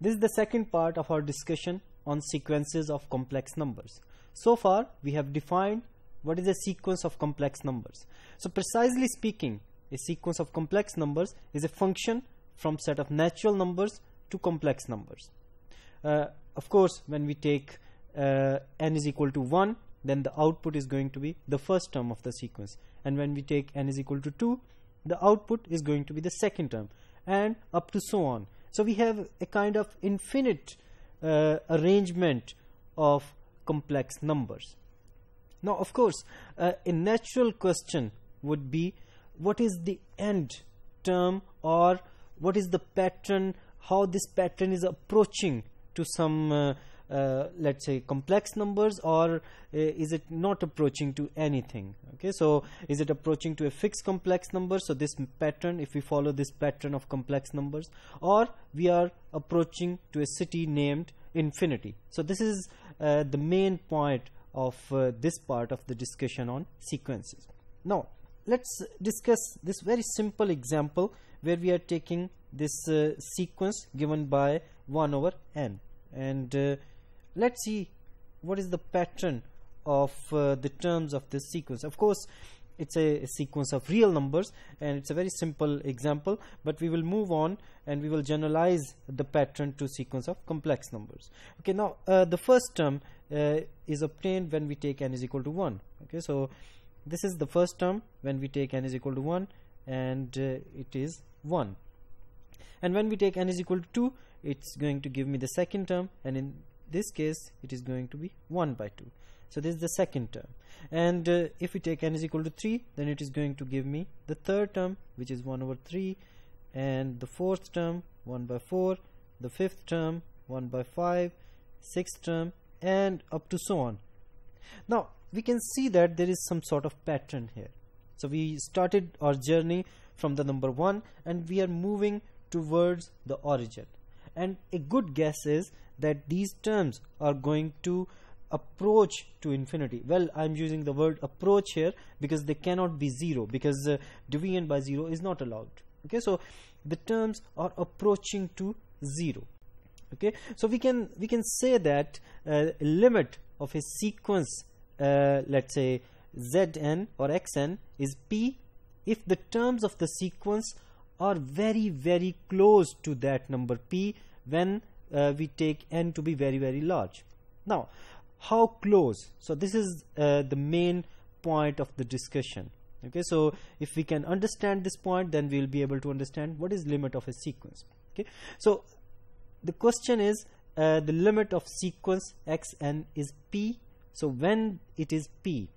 this is the second part of our discussion on sequences of complex numbers. So far we have defined what is a sequence of complex numbers. So precisely speaking a sequence of complex numbers is a function from set of natural numbers to complex numbers. Uh, of course when we take uh, n is equal to 1 then the output is going to be the first term of the sequence. And when we take n is equal to 2 the output is going to be the second term and up to so on so we have a kind of infinite uh, arrangement of complex numbers. Now of course uh, a natural question would be what is the end term or what is the pattern how this pattern is approaching to some uh, uh, let's say complex numbers or uh, is it not approaching to anything? Okay so is it approaching to a fixed complex number? So this pattern if we follow this pattern of complex numbers or we are approaching to a city named infinity. So this is uh, the main point of uh, this part of the discussion on sequences. Now let's discuss this very simple example where we are taking this uh, sequence given by 1 over n. And uh, let's see what is the pattern of uh, the terms of this sequence. Of course it's a, a, sequence of real numbers and it's a very simple example but we will move on and we will generalize the pattern to sequence of complex numbers. Okay now uh, the first term uh, is obtained when we take n is equal to 1 okay so this is the first term when we take n is equal to 1 and uh, it is 1 and when we take n is equal to 2 it's going to give me the second term and in this case it is going to be 1 by 2 so this is the second term. And uh, if we take n is equal to 3 then it is going to give me the third term which is 1 over 3 and the fourth term 1 by 4 the fifth term 1 by 5 sixth term and up to so on. Now we can see that there is some sort of pattern here. So we started our journey from the number 1 and we are moving towards the origin and a good guess is that these terms are going to approach to infinity. Well i'm using the word approach here because they cannot be zero because uh, division by zero is not allowed. Okay so the terms are approaching to zero. Okay so we can we can say that uh, limit of a sequence uh, let's say zn or xn is p if the terms of the sequence are very very close to that number p when uh, we take n to be very very large. Now how close? So this is uh, the main point of the discussion. Okay so if we can understand this point then we'll be able to understand what is limit of a sequence. Okay so the question is uh, the limit of sequence xn is p. So when it is p.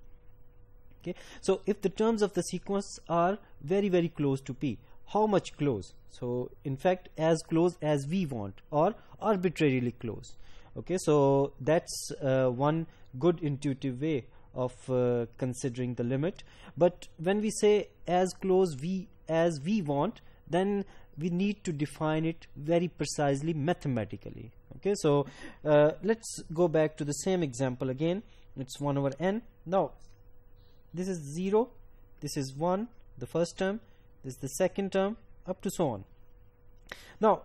Okay so if the terms of the sequence are very very close to p how much close. So in fact as close as we want or arbitrarily close. Okay so that's uh, one good intuitive way of uh, considering the limit. But when we say as close we as we want then we need to define it very precisely mathematically. Okay so uh, let's go back to the same example again. It's 1 over n. Now this is 0 this is 1 the first term this is the second term up to so on. Now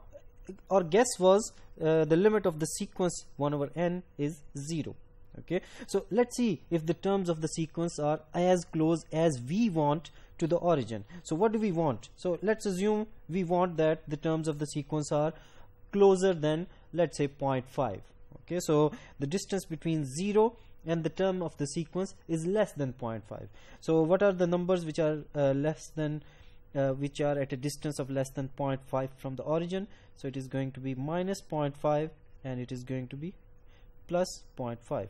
our guess was uh, the limit of the sequence 1 over n is 0 okay? So let's see if the terms of the sequence are as close as we want to the origin. So what do we want? So let's assume we want that the terms of the sequence are closer than let's say 0.5 okay? So the distance between 0 and the term of the sequence is less than 0.5 so what are the numbers which are uh, less than uh, which are at a distance of less than 0.5 from the origin. So it is going to be minus 0.5 and it is going to be plus 0.5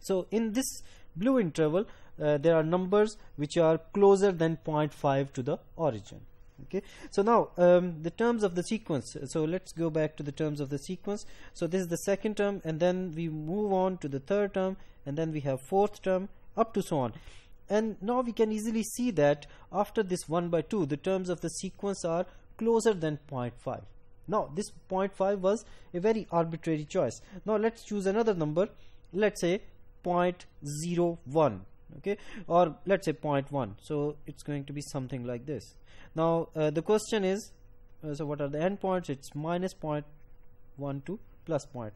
so in this blue interval uh, there are numbers which are closer than 0.5 to the origin. Okay? So now um, the terms of the sequence. So let's go back to the terms of the sequence. So this is the second term and then we move on to the third term and then we have fourth term up to so on and now we can easily see that after this 1 by 2 the terms of the sequence are closer than 0.5 now this 0.5 was a very arbitrary choice. Now let's choose another number. Let's say 0.01 okay? Or let's say 0.1 so it's going to be something like this. Now uh, the question is uh, so what are the endpoints it's minus point 0.1 to plus 0.1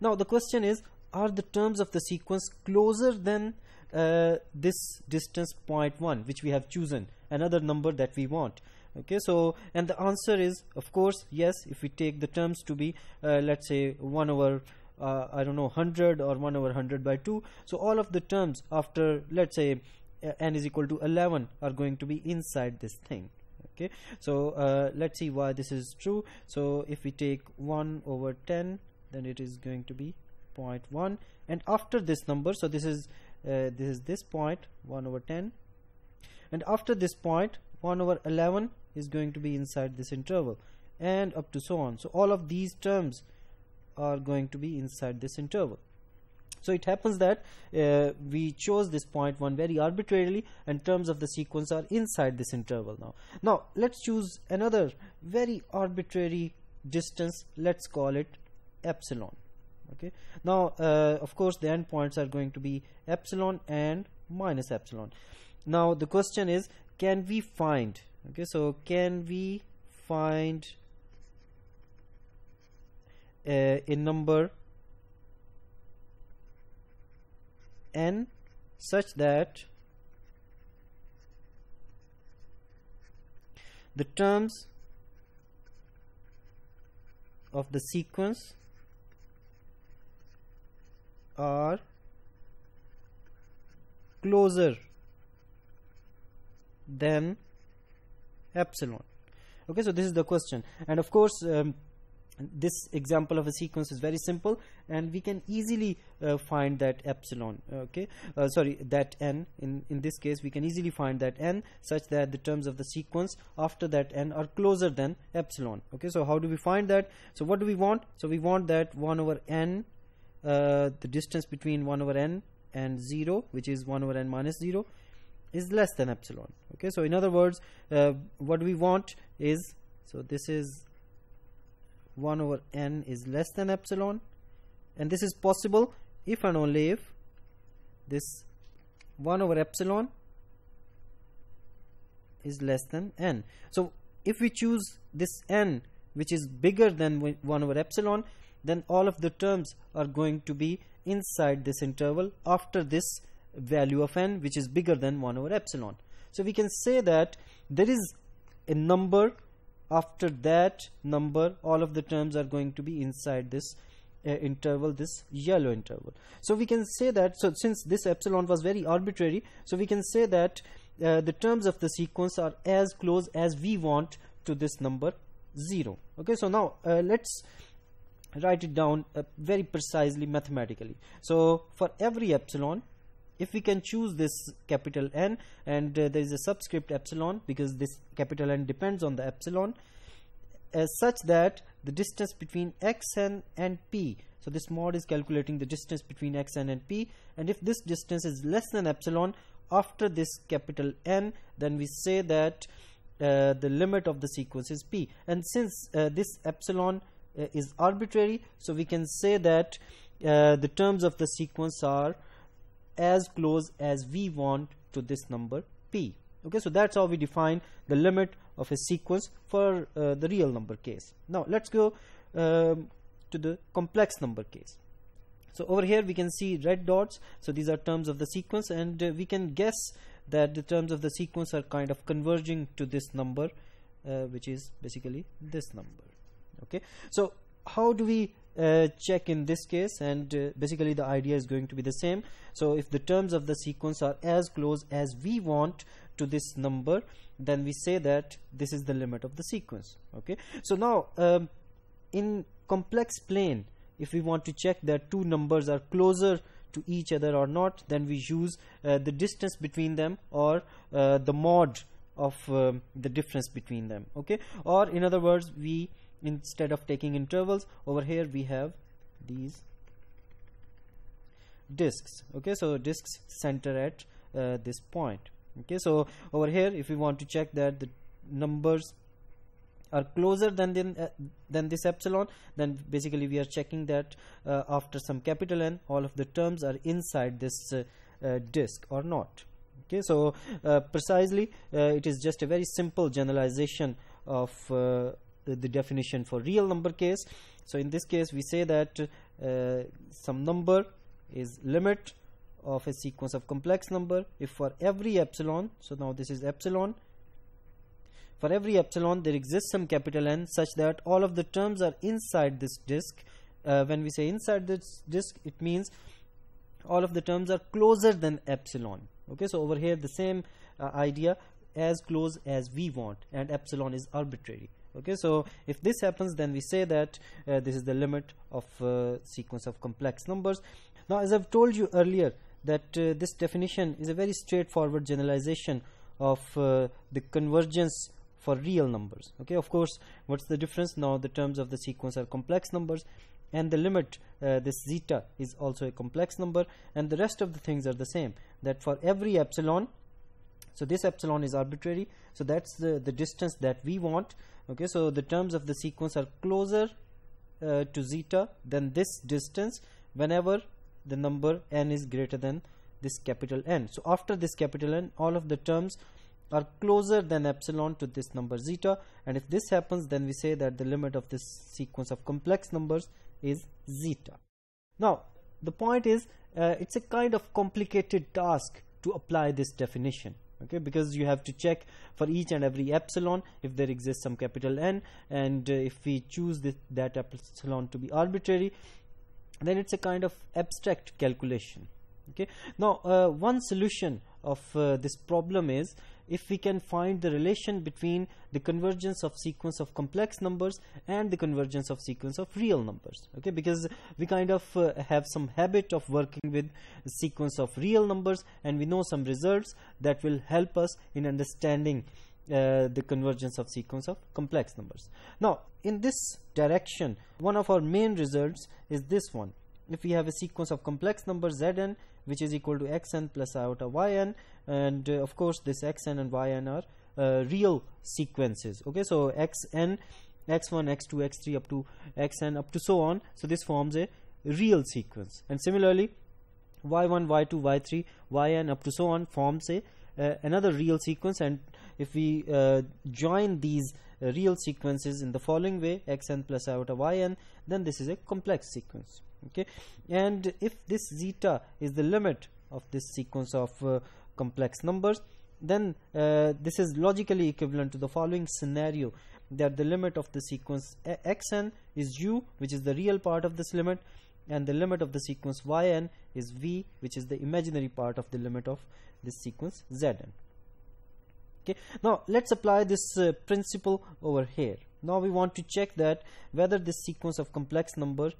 now the question is are the terms of the sequence closer than uh, this distance 0.1 which we have chosen another number that we want. Okay so and the answer is of course yes if we take the terms to be uh, let's say 1 over uh, I don't know 100 or 1 over 100 by 2 so all of the terms after let's say uh, n is equal to 11 are going to be inside this thing. Okay so uh, let's see why this is true. So if we take 1 over 10 then it is going to be 0.1 and after this number so this is uh, this is this point 1 over 10 and after this point 1 over 11 is going to be inside this interval and up to so on. So all of these terms are going to be inside this interval. So it happens that uh, we chose this point 1 very arbitrarily and terms of the sequence are inside this interval now. Now let's choose another very arbitrary distance. Let's call it epsilon okay. Now uh, of course the endpoints are going to be epsilon and minus epsilon. Now the question is can we find okay so can we find uh, a number n such that the terms of the sequence are closer than epsilon. Okay so this is the question. And of course um, this example of a sequence is very simple and we can easily uh, find that epsilon okay? Uh, sorry that n. In in this case we can easily find that n such that the terms of the sequence after that n are closer than epsilon. Okay so how do we find that? So what do we want? So we want that 1 over n uh, the distance between 1 over n and 0 which is 1 over n minus 0 is less than epsilon. Okay so in other words uh, what we want is so this is 1 over n is less than epsilon and this is possible if and only if this 1 over epsilon is less than n. So if we choose this n which is bigger than 1 over epsilon then all of the terms are going to be inside this interval after this value of n which is bigger than 1 over epsilon. So we can say that there is a number after that number all of the terms are going to be inside this uh, interval this yellow interval. So we can say that so since this epsilon was very arbitrary so we can say that uh, the terms of the sequence are as close as we want to this number 0 okay so now uh, let's write it down uh, very precisely mathematically. So for every epsilon if we can choose this capital N and uh, there is a subscript epsilon because this capital N depends on the epsilon as such that the distance between xn and p so this mod is calculating the distance between xn and p and if this distance is less than epsilon after this capital N then we say that uh, the limit of the sequence is p. And since uh, this epsilon uh, is arbitrary. So we can say that uh, the terms of the sequence are as close as we want to this number p. Okay so that's how we define the limit of a sequence for uh, the real number case. Now let's go um, to the complex number case. So over here we can see red dots. So these are terms of the sequence and uh, we can guess that the terms of the sequence are kind of converging to this number uh, which is basically this number okay? So how do we uh, check in this case? And uh, basically the idea is going to be the same. So if the terms of the sequence are as close as we want to this number then we say that this is the limit of the sequence. Okay? So now um, in complex plane if we want to check that two numbers are closer to each other or not then we use uh, the distance between them or uh, the mod of um, the difference between them. Okay? Or in other words we instead of taking intervals over here we have these disks. Okay so disks center at uh, this point. Okay so over here if we want to check that the numbers are closer than than, uh, than this epsilon then basically we are checking that uh, after some capital N all of the terms are inside this uh, uh disk or not. Okay so uh, precisely it is just a very simple generalization of the definition for real number case. So in this case we say that uh, some number is limit of a sequence of complex number. If for every epsilon so now this is epsilon for every epsilon there exists some capital N such that all of the terms are inside this disk. Uh, when we say inside this disk it means all of the terms are closer than epsilon. Okay so over here the same uh, idea as close as we want and epsilon is arbitrary okay so if this happens then we say that uh, this is the limit of uh, sequence of complex numbers. Now as I've told you earlier that uh, this definition is a very straightforward generalization of uh, the convergence for real numbers. Okay of course what's the difference? Now the terms of the sequence are complex numbers and the limit uh, this zeta is also a complex number and the rest of the things are the same. That for every epsilon so this epsilon is arbitrary. So that's the the distance that we want. Okay so the terms of the sequence are closer uh, to zeta than this distance whenever the number n is greater than this capital N. So after this capital N all of the terms are closer than epsilon to this number zeta. And if this happens then we say that the limit of this sequence of complex numbers is zeta. Now the point is uh, it's a kind of complicated task to apply this definition okay because you have to check for each and every epsilon if there exists some capital N and uh, if we choose this, that epsilon to be arbitrary then it's a kind of abstract calculation. Okay? Now uh, one solution of uh, this problem is if we can find the relation between the convergence of sequence of complex numbers and the convergence of sequence of real numbers okay? Because we kind of uh, have some habit of working with sequence of real numbers and we know some results that will help us in understanding uh, the convergence of sequence of complex numbers. Now in this direction one of our main results is this one. If we have a sequence of complex numbers zn which is equal to xn plus iota yn and uh, of course this xn and yn are uh, real sequences. Okay so xn x1 x2 x3 up to xn up to so on. So this forms a real sequence. And similarly y1 y2 y3 yn up to so on forms a uh, another real sequence. And if we uh, join these uh, real sequences in the following way xn plus iota yn then this is a complex sequence okay? And if this zeta is the limit of this sequence of uh, complex numbers then uh, this is logically equivalent to the following scenario that the limit of the sequence xn is u which is the real part of this limit and the limit of the sequence yn is v which is the imaginary part of the limit of this sequence zn. Okay? Now let's apply this uh, principle over here. Now we want to check that whether this sequence of complex number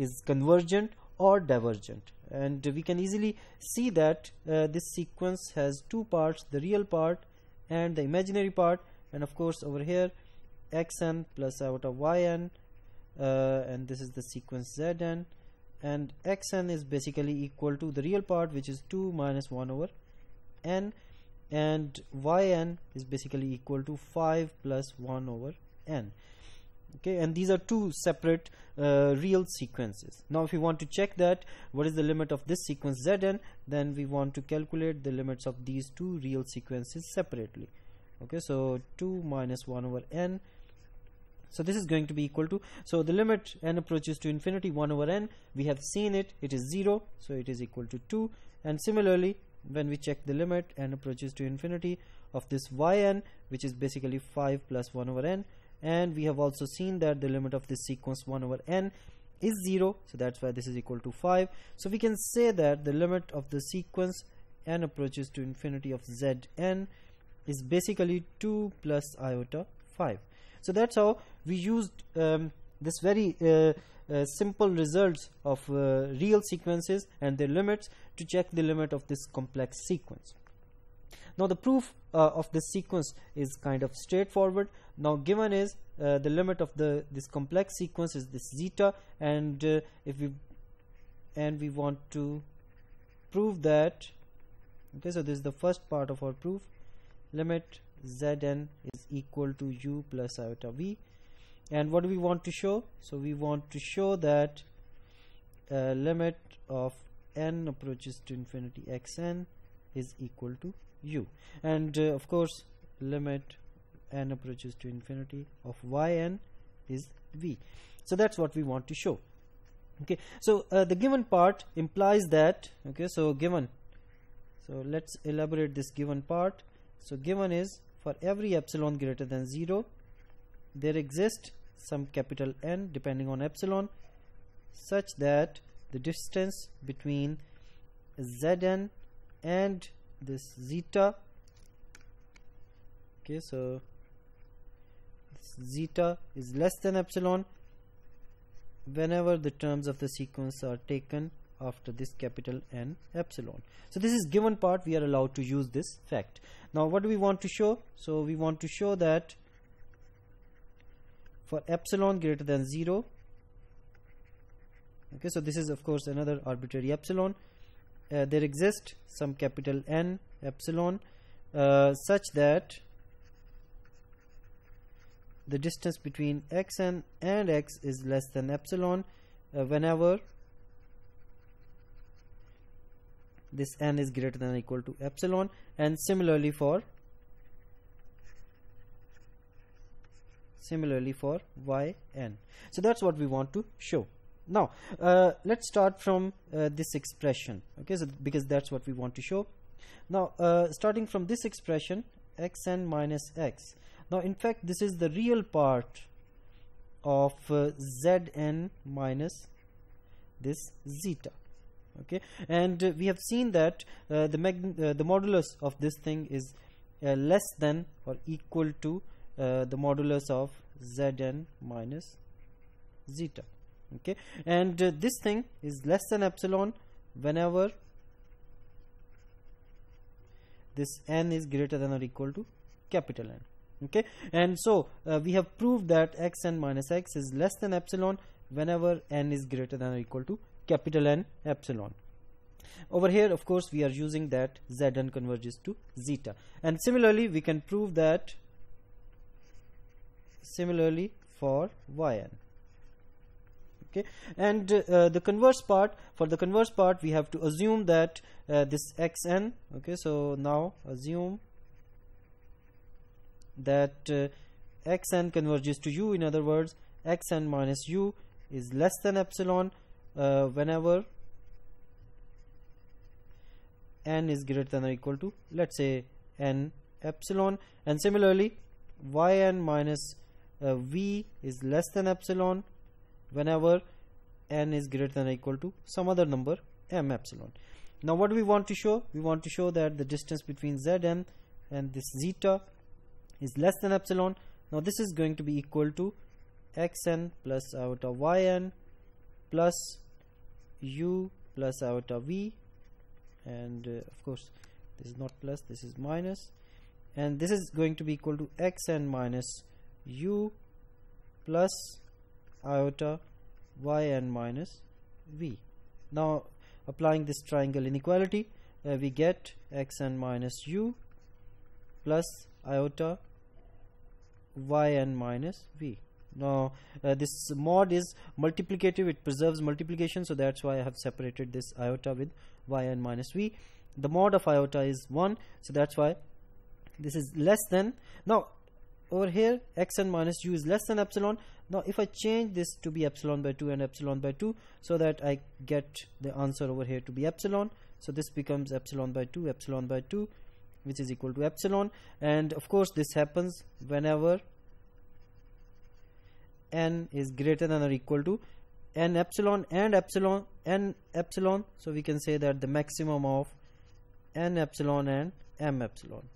is convergent or divergent. And we can easily see that uh, this sequence has two parts the real part and the imaginary part. And of course over here xn plus iota yn uh, and this is the sequence zn. And xn is basically equal to the real part which is 2 minus 1 over n. And yn is basically equal to 5 plus 1 over n okay and these are two separate uh, real sequences. Now if we want to check that what is the limit of this sequence zn then we want to calculate the limits of these two real sequences separately. Okay so 2 minus 1 over n. So this is going to be equal to so the limit n approaches to infinity 1 over n. We have seen it. It is 0 so it is equal to 2 and similarly when we check the limit n approaches to infinity of this yn which is basically 5 plus 1 over n and we have also seen that the limit of this sequence 1 over n is 0 so that's why this is equal to 5 so we can say that the limit of the sequence n approaches to infinity of zn is basically 2 plus iota 5 so that's how we used um, this very uh, uh, simple results of uh, real sequences and their limits to check the limit of this complex sequence now the proof uh, of this sequence is kind of straightforward. Now given is uh, the limit of the this complex sequence is this zeta and uh, if we and we want to prove that okay so this is the first part of our proof. Limit zn is equal to u plus iota v. And what do we want to show? So we want to show that uh, limit of n approaches to infinity xn is equal to u and uh, of course limit n approaches to infinity of yn is v. So that's what we want to show. Okay. So uh, the given part implies that okay so given so let's elaborate this given part. So given is for every epsilon greater than 0 there exists some capital N depending on epsilon such that the distance between Zn and this zeta okay so zeta is less than epsilon whenever the terms of the sequence are taken after this capital N epsilon. So this is given part we are allowed to use this fact. Now what do we want to show? So we want to show that for epsilon greater than 0 okay so this is of course another arbitrary epsilon uh, there exist some capital N epsilon uh, such that the distance between xn and, and x is less than epsilon. Uh, whenever this n is greater than or equal to epsilon and similarly for similarly for yn so that's what we want to show now uh, let's start from uh, this expression okay? So because that's what we want to show. Now uh, starting from this expression xn minus x. Now in fact this is the real part of uh, zn minus this zeta okay? And uh, we have seen that uh, the uh, the modulus of this thing is less than or equal to the modulus of zn minus zeta okay? And this thing is less than epsilon whenever this n is greater than or equal to capital N. Okay? And so uh, we have proved that x n minus x is less than epsilon whenever n is greater than or equal to capital N epsilon. Over here of course we are using that zn converges to zeta. And similarly we can prove that similarly for yn okay? And uh, the converse part for the converse part we have to assume that uh, this xn okay? So now assume that uh, xn converges to u in other words xn minus u is less than epsilon uh, whenever n is greater than or equal to let's say n epsilon. And similarly yn minus uh, v is less than epsilon whenever n is greater than or equal to some other number m epsilon. Now what we want to show? We want to show that the distance between zm and this zeta is less than epsilon. Now this is going to be equal to xn plus iota yn plus u plus iota v. And uh, of course this is not plus this is minus. And this is going to be equal to xn minus u plus iota yn minus v. Now applying this triangle inequality uh, we get xn minus u plus iota yn minus v. Now uh, this mod is multiplicative. It preserves multiplication so that's why I have separated this iota with yn minus v. The mod of iota is 1 so that's why this is less than. Now over here xn minus u is less than epsilon now if I change this to be epsilon by 2 and epsilon by 2 so that I get the answer over here to be epsilon. So this becomes epsilon by 2 epsilon by 2 which is equal to epsilon. And of course this happens whenever n is greater than or equal to n epsilon and epsilon n epsilon. So we can say that the maximum of n epsilon and m epsilon.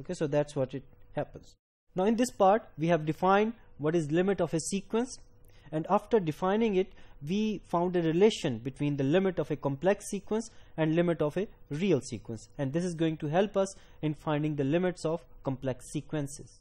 Okay so that's what it happens now in this part we have defined what is limit of a sequence and after defining it we found a relation between the limit of a complex sequence and limit of a real sequence. And this is going to help us in finding the limits of complex sequences